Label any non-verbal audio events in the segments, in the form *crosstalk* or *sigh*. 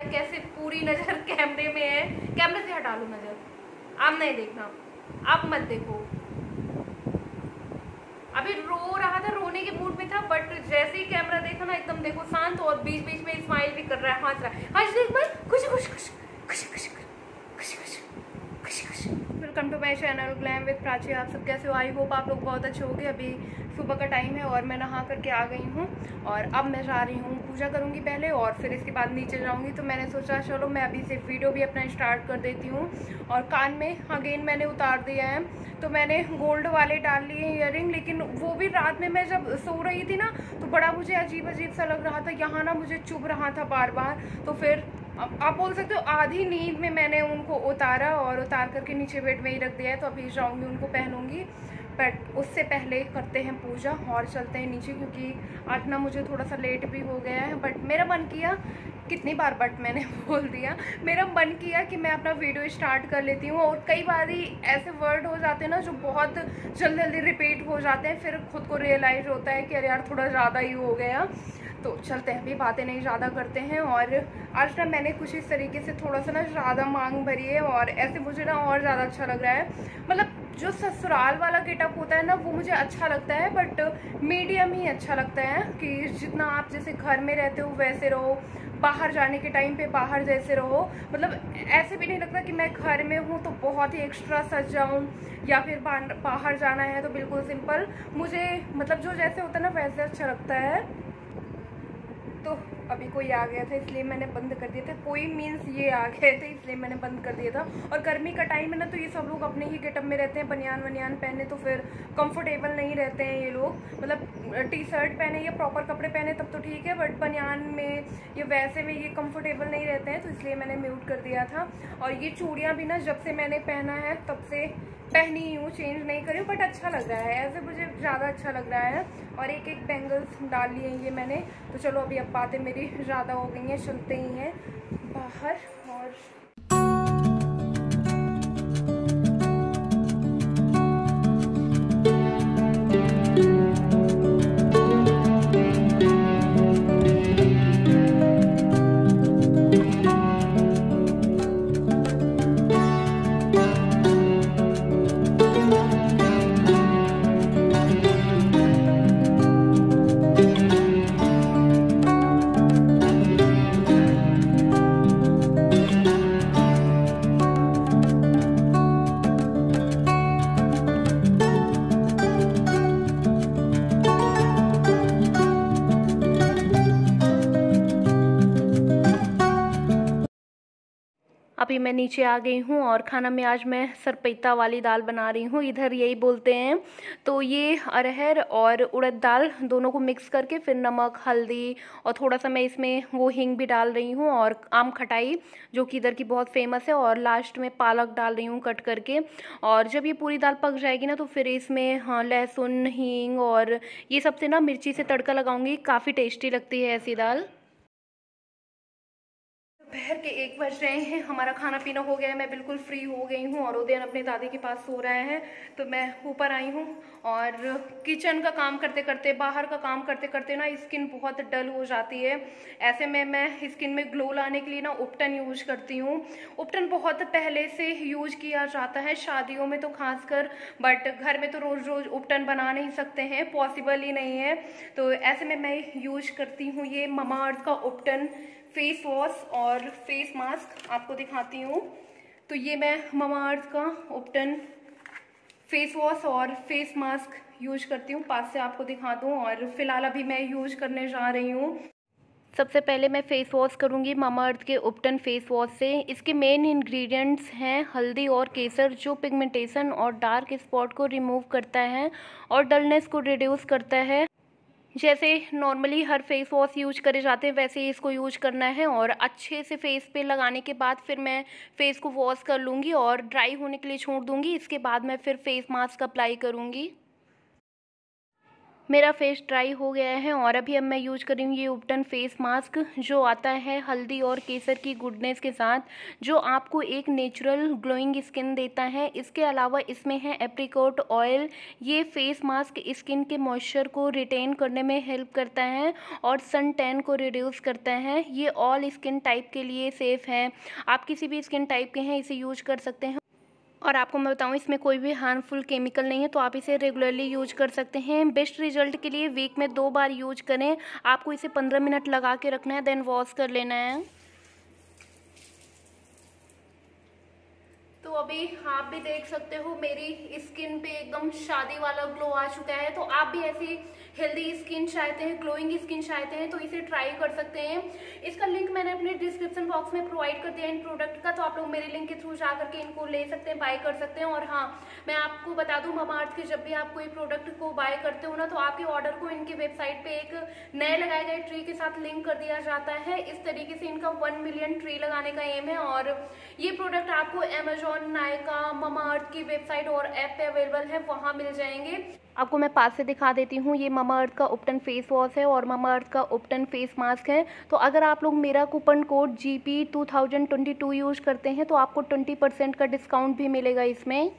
कैसे पूरी नज़र *laughs* कैमरे में है। कैमरे से हटा लो नज़र। आप नहीं देखना। आप मत देखो। अभी रो रहा था, रोने के मूड में था बट जैसे ही कैमरा देखा ना, एकदम देखो शांत और बीच बीच में स्माइल भी कर रहा है हंस रहा है। हाँ, हंस देख भाई। खुश खुश खुश खुश खुश खुश खुश welcome to my channel glam with Prachi आप सब कैसे हो? आई होप आप लोग बहुत अच्छे होंगे। अभी सुबह का टाइम है और मैं नहा करके आ गई हूँ। और अब मैं जा रही हूँ पूजा करूँगी पहले और फिर इसके बाद नीचे जाऊँगी। तो मैंने सोचा, चलो मैं अभी से वीडियो भी अपना स्टार्ट कर देती हूँ। और कान में अगेन मैंने उतार दिया है। तो मैंने गोल्ड वाले डाल लिए इयर लेकिन वो भी रात में मैं जब सो रही थी ना तो बड़ा मुझे अजीब अजीब सा लग रहा था। यहाँ ना मुझे चुभ रहा था बार बार तो फिर आप बोल सकते हो, आधी नींद में मैंने उनको उतारा और उतार करके नीचे बेड में ही रख दिया है तो अभी जाऊँगी उनको पहनूँगी। बट उससे पहले करते हैं पूजा और चलते हैं नीचे, क्योंकि आज ना मुझे थोड़ा सा लेट भी हो गया है। बट मेरा मन किया, कितनी बार बट मैंने *laughs* बोल दिया, मेरा मन किया कि मैं अपना वीडियो स्टार्ट कर लेती हूँ और कई बार ही ऐसे वर्ड हो जाते हैं ना, जो बहुत जल्दी जल्दी रिपीट हो जाते हैं, फिर खुद को रियलाइज़ होता है कि अरे यार, थोड़ा ज़्यादा ही हो गया। तो चलते हैं, अभी बातें नहीं ज़्यादा करते हैं और आज ना मैंने कुछ इस तरीके से थोड़ा सा ना ज़्यादा मांग भरी है और ऐसे मुझे ना और ज़्यादा अच्छा लग रहा है। मतलब जो ससुराल वाला गेटअप होता है ना, वो मुझे अच्छा लगता है बट मीडियम ही अच्छा लगता है कि जितना आप जैसे घर में रहते हो, वैसे रहो, बाहर जाने के टाइम पे बाहर जैसे रहो। मतलब ऐसे भी नहीं लगता कि मैं घर में हूँ तो बहुत ही एक्स्ट्रा सज जाऊँ या फिर बाहर जाना है तो बिल्कुल सिंपल मुझे मतलब जो जैसे होता है ना, वैसे अच्छा लगता है। तो अभी कोई आ गया था, इसलिए मैंने बंद कर दिया था। कोई मीन्स ये आ गए थे, इसलिए मैंने बंद कर दिया था। और गर्मी का टाइम है ना तो ये सब लोग अपने ही गेटअप में रहते हैं, बनियान वनियान पहने तो फिर कंफर्टेबल नहीं रहते हैं ये लोग। मतलब टी शर्ट पहने या प्रॉपर कपड़े पहने तब तो ठीक है बट बनियान में या वैसे में ये कम्फर्टेबल नहीं रहते हैं तो इसलिए मैंने म्यूट कर दिया था। और ये चूड़ियाँ भी ना, जब से मैंने पहना है, तब से पहनी हूँ चेंज नहीं करी बट अच्छा लग रहा है। ऐसे मुझे ज़्यादा अच्छा लग रहा है। और एक एक बैंगल्स डाल लिए ये मैंने। तो चलो अभी अब बातें मेरी *laughs* ज़्यादा हो गई हैं चलते ही हैं बाहर और अभी मैं नीचे आ गई हूँ और खाना में आज मैं सरपैता वाली दाल बना रही हूँ। इधर यही बोलते हैं। तो ये अरहर और उड़द दाल दोनों को मिक्स करके फिर नमक, हल्दी और थोड़ा सा मैं इसमें वो हींग भी डाल रही हूँ और आम खटाई, जो कि इधर की बहुत फ़ेमस है और लास्ट में पालक डाल रही हूँ कट करके। और जब ये पूरी दाल पक जाएगी ना तो फिर इसमें हाँ लहसुन, हींग और ये सबसे ना मिर्ची से तड़का लगाऊँगी। काफ़ी टेस्टी लगती है ऐसी दाल। दोपहर के एक बज रहे हैं, हमारा खाना पीना हो गया है, मैं बिल्कुल फ्री हो गई हूँ और उदयन अपने दादी के पास सो रहे हैं तो मैं ऊपर आई हूँ और किचन का काम करते करते, बाहर का काम करते करते ना स्किन बहुत डल हो जाती है। ऐसे में मैं स्किन में ग्लो लाने के लिए ना उपटन यूज़ करती हूँ। उपटन बहुत पहले से यूज़ किया जाता है, शादियों में तो खासकर, बट घर में तो रोज़ रोज़ उपटन बना नहीं सकते हैं, पॉसिबल ही नहीं है। तो ऐसे में मैं यूज़ करती हूँ, ये ममा अर्थ का उपटन फेस वॉश और फेस मास्क आपको दिखाती हूँ। तो ये मैं ममा अर्थ का उपटन फेस वॉश और फेस मास्क यूज़ करती हूँ। पास से आपको दिखा दूँ और फ़िलहाल अभी मैं यूज़ करने जा रही हूँ। सबसे पहले मैं फेस वॉश करूँगी मामा अर्थ के उपटन फेस वॉश से। इसके मेन इंग्रेडिएंट्स हैं हल्दी और केसर, जो पिगमेंटेशन और डार्क स्पॉट को रिमूव करता है और डलनेस को रिड्यूस करता है। जैसे नॉर्मली हर फेस वॉश यूज़ करे जाते हैं, वैसे ही इसको यूज़ करना है और अच्छे से फेस पे लगाने के बाद फिर मैं फेस को वॉश कर लूँगी और ड्राई होने के लिए छोड़ दूँगी। इसके बाद मैं फिर फेस मास्क अप्लाई करूँगी। मेरा फेस ड्राई हो गया है और अभी अब मैं यूज़ कर रही हूँ ये उपटन फेस मास्क जो आता है हल्दी और केसर की गुडनेस के साथ, जो आपको एक नेचुरल ग्लोइंग स्किन देता है। इसके अलावा इसमें है एप्रिकॉट ऑयल ये फेस मास्क स्किन के मॉइस्चर को रिटेन करने में हेल्प करता है और सन टैन को रिड्यूस करता है। ये ऑल स्किन टाइप के लिए सेफ़ है। आप किसी भी स्किन टाइप के हैं, इसे यूज़ कर सकते हैं। और आपको मैं बताऊँ, इसमें कोई भी हार्मफुल केमिकल नहीं है तो आप इसे रेगुलरली यूज़ कर सकते हैं। बेस्ट रिज़ल्ट के लिए वीक में दो बार यूज़ करें। आपको इसे पंद्रह मिनट लगा के रखना है देन वॉश कर लेना है। तो अभी आप भी देख सकते हो, मेरी स्किन पे एकदम शादी वाला ग्लो आ चुका है। तो आप भी ऐसी हेल्दी स्किन चाहते हैं ग्लोइंग स्किन चाहते हैं तो इसे ट्राई कर सकते हैं। इसका लिंक मैंने अपने डिस्क्रिप्शन बॉक्स में प्रोवाइड कर दिया इन प्रोडक्ट का तो आप लोग मेरे लिंक के थ्रू जा करके इनको ले सकते हैं बाय कर सकते हैं। और हाँ मैं आपको बता दूँ ममा अर्थ के जब भी आप कोई प्रोडक्ट को बाय करते हो ना तो आपके ऑर्डर को इनके वेबसाइट पे एक नए लगाए गए ट्री के साथ लिंक कर दिया जाता है। इस तरीके से इनका वन मिलियन ट्री लगाने का एम है और ये प्रोडक्ट आपको अमेजोन नायका ममा अर्थ की वेबसाइट और ऐप पे अवेलेबल है, वहाँ मिल जाएँगे। आपको मैं पास से दिखा देती हूँ, ये ममा अर्थ का उपटन फेस वॉश है और ममा अर्थ का उपटन फेस मास्क है। तो अगर आप लोग मेरा coupon code G P two thousand twenty two use करते हैं तो आपको ट्वेंटी परसेंट का डिस्काउंट भी मिलेगा इसमें।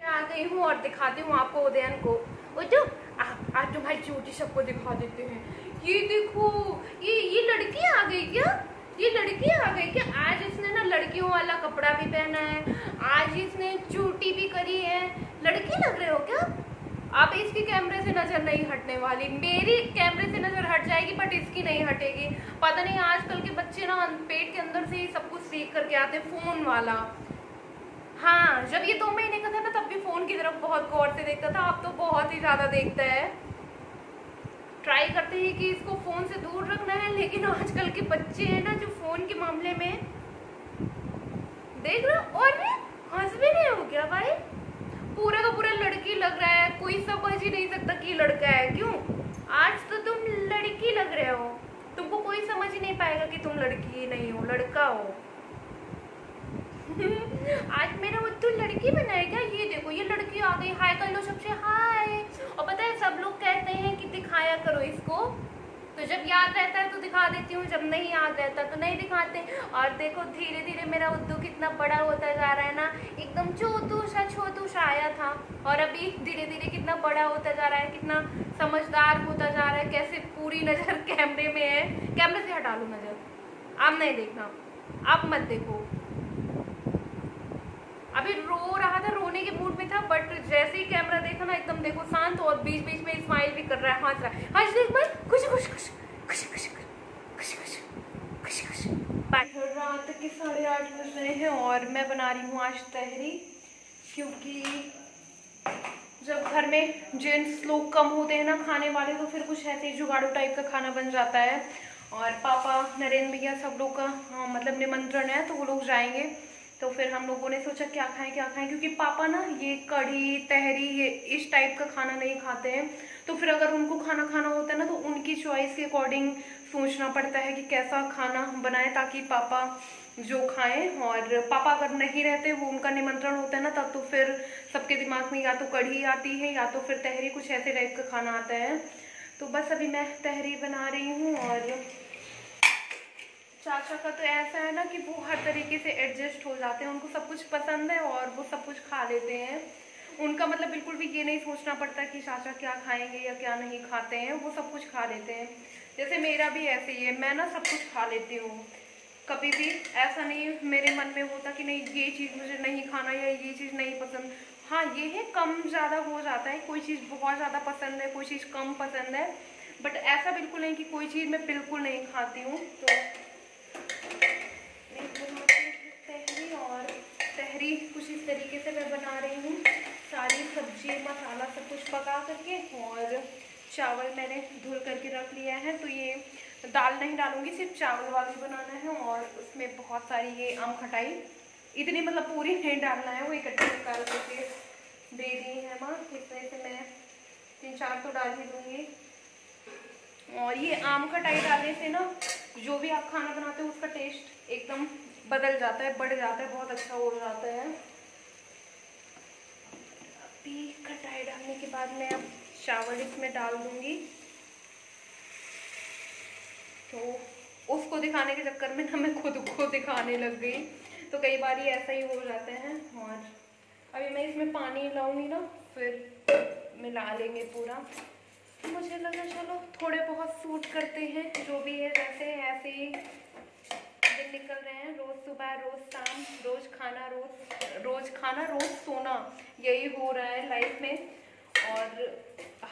आ गई हूँ और दिखाती हूँ आपको उदयन को। वो तो आज तुम्हारी चोटी सबको दिखा देते हैं। ये देखो, ये ये लड़की आ गई क्या? ये लड़की आ गई क्या? आज इसने ना लड़कियों वाला कपड़ा भी पहना है। आज इसने चोटी भी करी है। लड़की लग रहे हो क्या? अब इसकी कैमरे से नज़र नहीं हटने वाली। मेरी कैमरे से नज़र हट जाएगी बट इसकी नहीं हटेगी। पता नहीं, आजकल के बच्चे ना, पेट के अंदर से ही सब कुछ सीख करके आते हैं, फ़ोन वाला। हाँ जब ये दो महीने का था ना, तब भी फ़ोन की तरफ़ बहुत गौर से देखता था, अब तो बहुत ही ज़्यादा देखता है। ट्राई करते हैं कि इसको फ़ोन से दूर रखना है, लेकिन आजकल के बच्चे हैं ना, जो फ़ोन के मामले में, देख रहा और हंस भी नहीं हो गया भाई। पूरा का पूरा लड़की लग ही नहीं सकता कि लड़का है। क्यों? आज तो तुम लड़की लग रहे हो। तुमको कोई समझ ही नहीं पाएगा कि तुम लड़की नहीं हो, लड़का हो। *laughs* आज मेरा उद्दू लड़की बनाएगा? ये देखो, ये लड़की आ गई। हाय कर लो सबसे। हाय। और पता है, सब लोग कहते हैं कि दिखाया करो इसको। जब याद रहता है तो दिखा देती हूँ, जब नहीं याद रहता तो नहीं दिखाते। और देखो धीरे धीरे मेरा उद्दू कितना बड़ा होता जा रहा है ना, एकदम छोटू सा छोटू सा आया था। और अभी धीरे धीरे कितना बड़ा होता जा रहा है, कितना समझदार होता जा रहा है, कैसे पूरी नज़र *laughs* कैमरे में है। कैमरे से हटा लो नज़र। अब नहीं देखना। अब मत देखो। अभी रो रहा था, रोने के मूड में था, बट जैसे ही कैमरा देखा ना, एकदम देखो शांत और बीच बीच में स्माइल भी कर रहा है, हंस रहा है। हंस देख भाई खुश खुश खुश। रात के साढ़े आठ बज रहे हैं और मैं बना रही हूँ आज तहरी क्योंकि जब घर में जेंट्स लोग कम होते हैं ना खाने वाले तो फिर कुछ ऐसे ही जुगाड़ू टाइप का खाना बन जाता है। और पापा नरेंद्र भैया सब लोग का हाँ, मतलब निमंत्रण है तो वो लोग जाएँगे। तो फिर हम लोगों ने सोचा क्या खाएँ क्या खाएँ? क्योंकि पापा ना ये कढ़ी तहरी ये इस टाइप का खाना नहीं खाते हैं। तो फिर अगर उनको खाना खाना होता है चॉइस के अकॉर्डिंग सोचना पड़ता है कि कैसा खाना बनाए ताकि पापा जो खाएँ और पापा अगर नहीं रहते, वो उनका निमंत्रण होता है ना, तब तो फिर सबके दिमाग में या तो कढ़ी आती है या तो फिर तहरी, कुछ ऐसे टाइप का खाना आता है। तो बस अभी मैं तहरी बना रही हूँ और चाचा का तो ऐसा है ना कि वो हर तरीके से एडजस्ट हो जाते हैं, उनको सब कुछ पसंद है और वो सब कुछ खा लेते हैं। उनका मतलब बिल्कुल भी ये नहीं सोचना पड़ता कि चाचा क्या खाएँगे या क्या नहीं खाते हैं, वो सब कुछ खा लेते हैं। जैसे मेरा भी ऐसे ही है, मैं ना सब कुछ खा लेती हूँ। कभी भी ऐसा नहीं मेरे मन में होता कि नहीं, ये चीज़ मुझे नहीं खाना या ये चीज़ नहीं पसंद। हाँ ये है कम ज़्यादा हो जाता है, कोई चीज़ बहुत ज़्यादा पसंद है, कोई चीज़ कम पसंद है। बट ऐसा बिल्कुल नहीं कि कोई चीज़ मैं बिल्कुल नहीं खाती हूँ तो तहरी और तहरी कुछ इस तरीके से मैं बना रही हूँ। सारी सब्ज़ी मसाला सब कुछ पका करके और चावल मैंने धुल करके रख लिया है। तो ये दाल नहीं डालूँगी, सिर्फ़ चावल वाली बनाना है और उसमें बहुत सारी ये आम खटाई, इतनी मतलब पूरी नहीं डालना है, वो इकट्ठे निकाल करके दे दी है माँ। इस तरह से मैं तीन चार तो डाल ही दूँगी। और ये आम खटाई डालने से ना, जो भी आप खाना बनाते हो, उसका टेस्ट एकदम बदल जाता है, बढ़ जाता है, बहुत अच्छा हो जाता है। अभी खटाई डालने के बाद मैं अब चावल इसमें डाल दूँगी। तो उसको दिखाने के चक्कर में ना मैं खुद को दिखाने लग गई। तो कई बार ये ऐसा ही हो जाते हैं और अभी मैं इसमें पानी लाऊँगी ना, फिर मिला लेंगे पूरा। मुझे लगा चलो थोड़े बहुत सूट करते हैं, जो भी है जैसे ऐसे ही दिन निकल रहे हैं। रोज़ सुबह, रोज़ शाम, रोज़ खाना, रोज़ रोज़ खाना, रोज़ सोना, यही हो रहा है लाइफ में। और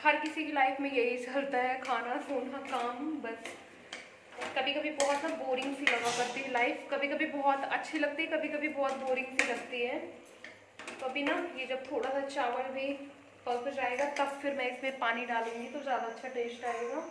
हर किसी की लाइफ में यही चलता है, खाना, सोना, काम, बस। कभी कभी बहुत ना बोरिंग सी लगा करती है लाइफ कभी कभी बहुत अच्छी लगती है कभी कभी बहुत बोरिंग सी लगती है। तो अभी ना ये जब थोड़ा सा चावल भी पक जाएगा, तब फिर मैं इसमें पानी डालूँगी तो ज़्यादा अच्छा टेस्ट आएगा।